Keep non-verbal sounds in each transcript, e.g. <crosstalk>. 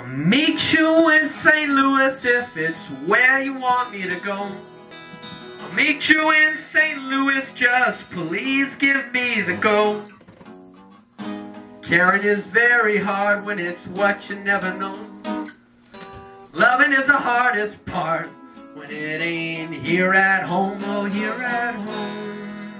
I'll meet you in St. Louis if it's where you want me to go. I'll meet you in St. Louis, just please give me the go. Caring is very hard when it's what you never know. Loving is the hardest part when it ain't here at home or here at home.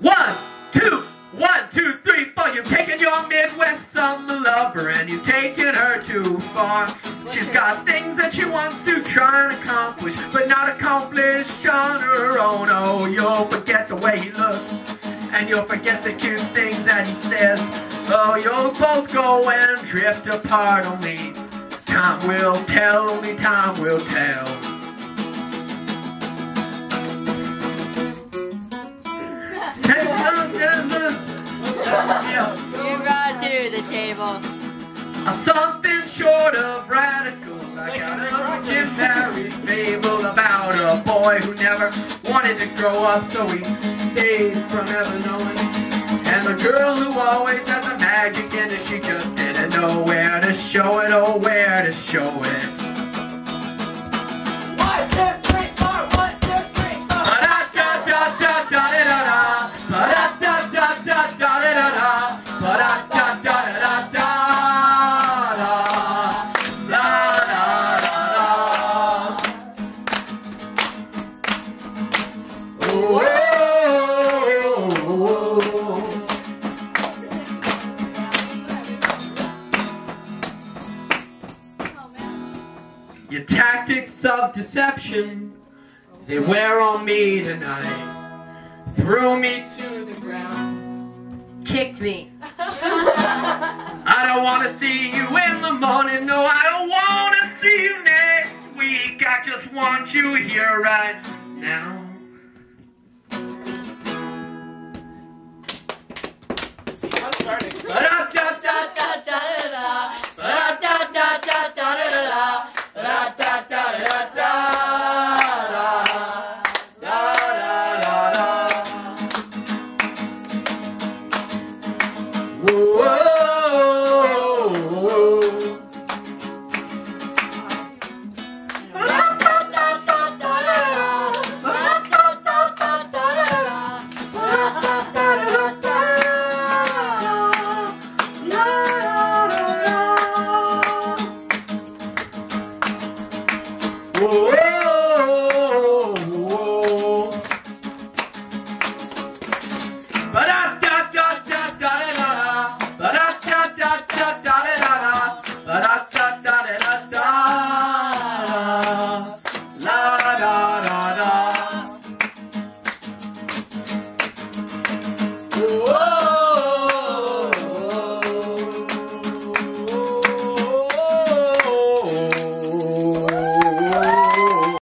One, two, one, two, three, four. You've taken your Midwest summer lover and you've taken too far. She's got things that she wants to try and accomplish, but not accomplished on her own. Oh, you'll forget the way he looks, and you'll forget the cute things that he says. Oh, you'll both go and drift apart. Only time will tell. Only time will tell. Take a look, yeah. You brought to the table. I'm something short of radical. I got a J.M. Barrie fable about a boy who never wanted to grow up, so he stayed from ever knowing. And the girl who always had the magic in it, she just didn't know where to show it or where to show it. Your tactics of deception, they wear on me tonight. Threw me to the ground. Kicked me. <laughs> I don't want to see you in the morning. No, I don't want to see you next week. I just want you here right now. Whoa.